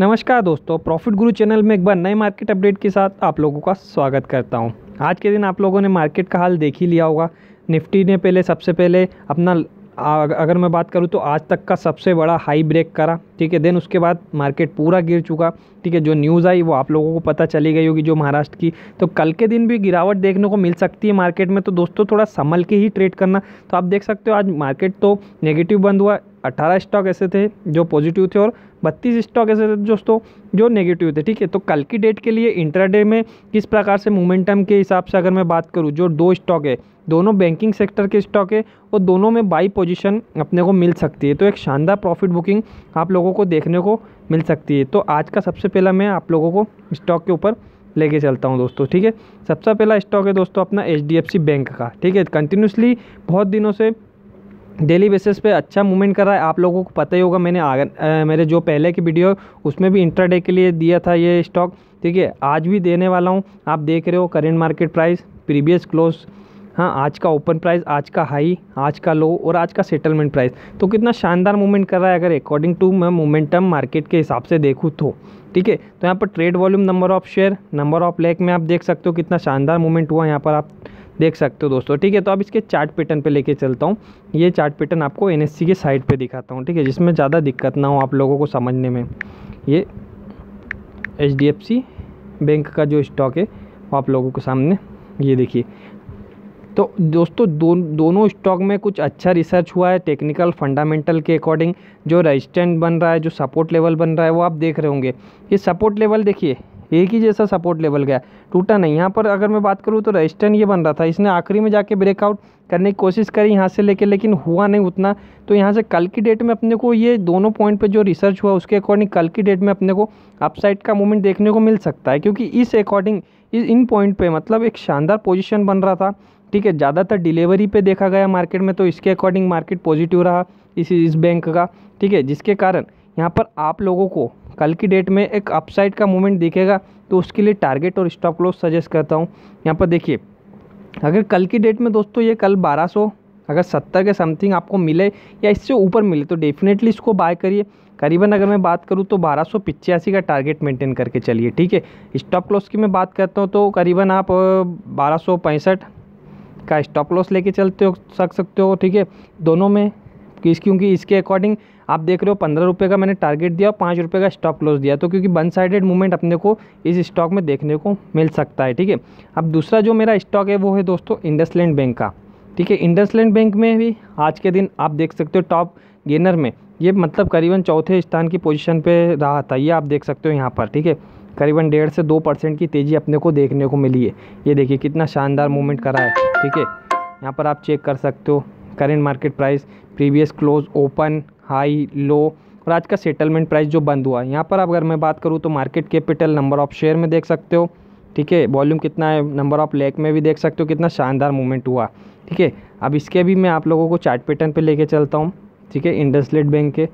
नमस्कार दोस्तों प्रॉफिट गुरु चैनल में एक बार नए मार्केट अपडेट के साथ आप लोगों का स्वागत करता हूँ। आज के दिन आप लोगों ने मार्केट का हाल देख ही लिया होगा। निफ्टी ने पहले, सबसे पहले अपना अगर मैं बात करूँ तो आज तक का सबसे बड़ा हाई ब्रेक करा। ठीक है देन उसके बाद मार्केट पूरा गिर चुका, ठीक है, जो न्यूज़ आई वो आप लोगों को पता चली गई होगी जो महाराष्ट्र की। तो कल के दिन भी गिरावट देखने को मिल सकती है मार्केट में तो दोस्तों थोड़ा संभल के ही ट्रेड करना। तो आप देख सकते हो आज मार्केट तो नेगेटिव बंद हुआ, अठारह स्टॉक ऐसे थे जो पॉजिटिव थे और बत्तीस स्टॉक ऐसे थे दोस्तों जो नेगेटिव थे, ठीक है। तो कल की डेट के लिए इंट्राडे में किस प्रकार से मोमेंटम के हिसाब से अगर मैं बात करूँ, जो दो स्टॉक है, दोनों बैंकिंग सेक्टर के स्टॉक है और दोनों में बाई पोजीशन अपने को मिल सकती है। तो एक शानदार प्रॉफिट बुकिंग आप लोगों को देखने को मिल सकती है। तो आज का सबसे पहला मैं आप लोगों को स्टॉक के ऊपर लेके चलता हूँ दोस्तों ठीक है? सबसे पहला स्टॉक है दोस्तों अपना एचडीएफसी बैंक का ठीक है? कंटिन्यूसली बहुत दिनों से डेली बेसिस पे अच्छा मूवमेंट कर रहा है। आप लोगों को पता ही होगा मैंने आ, आ, मेरे जो पहले की वीडियो उसमें भी इंट्राडे के लिए दिया था ये स्टॉक ठीक है? आज भी देने वाला हूँ। आप देख रहे हो current market price previous close हाँ आज का ओपन प्राइस आज का हाई आज का लो और आज का सेटलमेंट प्राइस तो कितना शानदार मूवमेंट कर रहा है अगर अकॉर्डिंग टू मैं मोमेंटम मार्केट के हिसाब से देखूँ तो। ठीक है? तो यहाँ पर trade volume number of share number of lakh में आप देख सकते हो कितना शानदार मूवमेंट हुआ यहाँ पर आप देख सकते हो दोस्तों। ठीक है? तो अब इसके चार्ट पैटर्न पे लेके चलता हूँ। ये चार्ट पैटर्न आपको एनएससी के साइड पे दिखाता हूँ। ठीक है? जिसमें ज़्यादा दिक्कत ना हो आप लोगों को समझने में। ये एचडीएफसी बैंक का जो स्टॉक है, वो आप लोगों के सामने ये देखिए। तो दोस्तों दो, दोनों स्टॉक में कुछ अच्छा रिसर्च हुआ है टेक्निकल फंडामेंटल के अकॉर्डिंग जो रजिस्टेंट बन रहा है जो सपोर्ट लेवल बन रहा है वो आप देख रहे होंगे। ये सपोर्ट लेवल देखिए एक ही जैसा सपोर्ट लेवल गया टूटा नहीं। यहाँ पर अगर मैं बात करूँ तो रजिस्टेंट ये बन रहा था। इसने आखिरी में जाके ब्रेकआउट करने की कोशिश करी यहाँ से लेके लेकिन हुआ नहीं उतना। तो यहाँ से कल की डेट में अपने को ये दोनों पॉइंट पे जो रिसर्च हुआ उसके अकॉर्डिंग कल की डेट में अपने को अपसाइड का मूवमेंट देखने को मिल सकता है। क्योंकि इस अकॉर्डिंग इस इन पॉइंट पे मतलब एक शानदार पोजीशन बन रहा था। ठीक है, ज़्यादातर डिलीवरी पे देखा गया मार्केट में तो इसके अकॉर्डिंग मार्केट पॉजिटिव रहा इस इस बैंक का, ठीक है, जिसके कारण यहाँ पर आप लोगों को कल की डेट में एक अपसाइड का मूवमेंट दिखेगा तो उसके लिए टारगेट और स्टॉप लॉस सजेस्ट करता हूँ। यहाँ पर देखिए, अगर कल की डेट में दोस्तों ये कल 1200 अगर 70 के समथिंग आपको मिले या इससे ऊपर मिले तो डेफिनेटली इसको बाय करिए। करीबन अगर मैं बात करूँ तो बारह का टारगेट मेंटेन करके चलिए, ठीक है। स्टॉप लॉस की मैं बात करता हूँ तो करीबन आप बारह का स्टॉप लॉस लेके चलते हो, सक सकते हो, ठीक है? दोनों में, किस, क्योंकि इसके अकॉर्डिंग आप देख रहे हो, पंद्रह रुपये का मैंने टारगेट दिया और पाँच रुपये का स्टॉप लॉस दिया। तो क्योंकि वन साइडेड मूवमेंट अपने को इस स्टॉक में देखने को मिल सकता है, ठीक है? अब दूसरा जो मेरा स्टॉक है, वो है दोस्तों इंडसलैंड बैंक का, ठीक है? इंडसलैंड बैंक में भी आज के दिन आप देख सकते हो टॉप गेनर में, ये मतलब करीबन चौथे स्थान की पोजीशन पे रहा था, ये आप देख सकते हो यहाँ पर, ठीक है? करीबन डेढ़ से दो परसेंट की तेज़ी अपने को देखने को मिली है। ये देखिए, कितना शानदार मूवमेंट करा है। ठीक है? यहाँ पर आप चेक कर सकते हो current market price previous close open high low और आज का सेटलमेंट प्राइस जो बंद हुआ। यहाँ पर अगर मैं बात करूँ तो market capital number of share में देख सकते हो, ठीक है? वॉल्यूम कितना है नंबर ऑफ़ लेक में भी देख सकते हो कितना शानदार मूवमेंट हुआ, ठीक है? अब इसके भी मैं आप लोगों को चार्ट पैटर्न पे लेके चलता हूँ, ठीक है? इंडसलेट बैंक के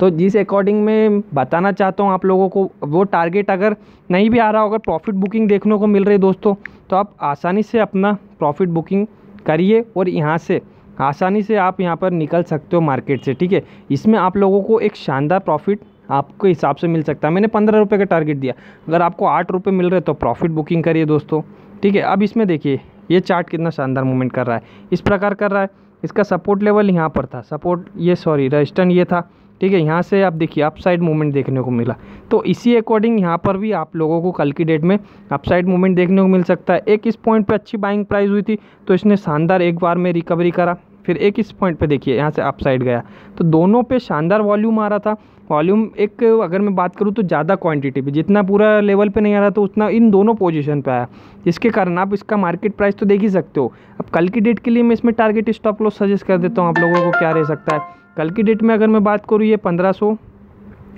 तो जिस अकॉर्डिंग मैं बताना चाहता हूँ आप लोगों को, वो टारगेट अगर नहीं भी आ रहा अगर प्रॉफिट बुकिंग देखने को मिल रही दोस्तों तो आप आसानी से अपना प्रॉफिट बुकिंग करिए और यहाँ से, आसानी से आप यहाँ पर निकल सकते हो मार्केट से, ठीक है? इसमें आप लोगों को एक शानदार प्रॉफिट आपके हिसाब से मिल सकता है। मैंने पंद्रह रुपये का टारगेट दिया, अगर आपको आठ रुपये मिल रहे तो प्रॉफिट बुकिंग करिए दोस्तों, ठीक है? अब इसमें देखिए, ये चार्ट कितना शानदार मूवमेंट कर रहा है। इस प्रकार कर रहा है, इसका सपोर्ट लेवल यहाँ पर था सपोर्ट ये सॉरी रजिस्टन ये था ठीक है, यहाँ से आप देखिए अपसाइड मूवमेंट देखने को मिला। तो इसी अकॉर्डिंग यहाँ पर भी आप लोगों को कल की डेट में अपसाइड मूवमेंट देखने को मिल सकता है। एक इस पॉइंट पे अच्छी बाइंग प्राइस हुई थी तो इसने शानदार एक बार में रिकवरी करा। फिर एक इस पॉइंट पे देखिए, यहाँ से अप साइड गया। तो दोनों पे शानदार वॉल्यूम आ रहा था। वॉल्यूम एक, अगर मैं बात करूँ तो ज़्यादा क्वांटिटी पे, जितना पूरा लेवल पे नहीं आ रहा तो उतना इन दोनों पोजीशन पे आया। जिसके कारण आप इसका मार्केट प्राइस तो देख ही सकते हो। अब कल की डेट के लिए मैं इसमें टारगेट स्टॉप लॉस सजेस्ट कर देता हूँ, आप लोगों को क्या रह सकता है। कल की डेट में अगर मैं बात करूँ, ये पंद्रह सौ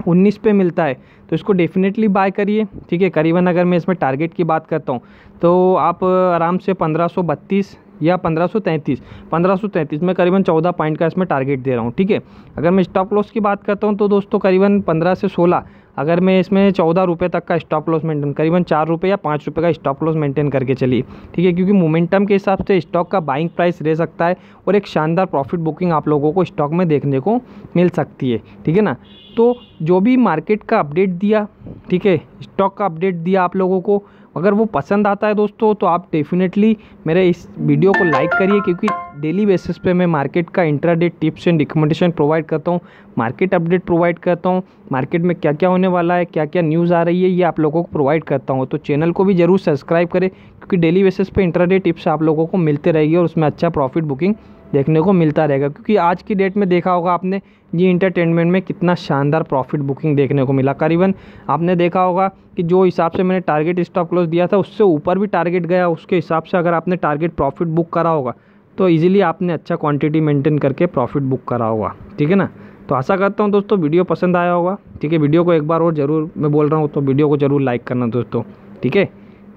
उन्नीस पे मिलता है तो इसको डेफिनेटली बाय करिए, ठीक है? करीबन अगर मैं इसमें टारगेट की बात करता हूँ तो आप आराम से पंद्रह सौ बत्तीस या पंद्रह सौ तैंतीस। पंद्रह सौ तैंतीस मैं करीबन चौदह पॉइंट का इसमें टारगेट दे रहा हूँ, ठीक है? अगर मैं स्टॉप लॉस की बात करता हूँ तो दोस्तों करीबन पंद्रह से सोलह, अगर मैं इसमें चौदह रुपये तक का स्टॉप लॉस मेंटेन करीबन चार रुपये या पाँच रुपये का स्टॉप लॉस मेंटेन करके चलिए, ठीक है? क्योंकि मोमेंटम के हिसाब से स्टॉक का बाइंग प्राइस रह सकता है और एक शानदार प्रॉफिट बुकिंग आप लोगों को स्टॉक में देखने को मिल सकती है, ठीक है ना? तो जो भी मार्केट का अपडेट दिया, ठीक है? स्टॉक का अपडेट दिया आप लोगों को अगर वो पसंद आता है दोस्तों तो आप डेफिनेटली मेरे इस वीडियो को लाइक करिए, क्योंकि डेली बेसिस पे मैं मार्केट का intraday tips and recommendation provide करता हूँ मार्केट अपडेट प्रोवाइड करता हूँ मार्केट में क्या क्या होने वाला है क्या क्या न्यूज़ आ रही है, ये आप लोगों को प्रोवाइड करता हूँ। तो चैनल को भी ज़रूर सब्सक्राइब करें, क्योंकि डेली बेसिस पे इंट्राडे टिप्स आप लोगों को मिलते रहेगी और उसमें अच्छा प्रॉफिट बुकिंग देखने को मिलता रहेगा। क्योंकि आज की डेट में देखा होगा आपने जी इंटरटेनमेंट में कितना शानदार प्रॉफिट बुकिंग देखने को मिला। करीबन आपने देखा होगा कि जो हिसाब से मैंने टारगेट स्टॉप क्लोज दिया था, उससे ऊपर भी टारगेट गया। उसके हिसाब से अगर आपने टारगेट प्रॉफिट बुक करा होगा तो ईजिली आपने अच्छा क्वान्टिटी मेंटेन करके प्रॉफिट बुक करा होगा। ठीक है ना? तो आशा करता हूँ दोस्तों वीडियो पसंद आया होगा। ठीक है वीडियो को एक बार और ज़रूर मैं बोल रहा हूँ तो वीडियो को ज़रूर लाइक करना दोस्तों। ठीक है?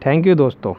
थैंक यू दोस्तों।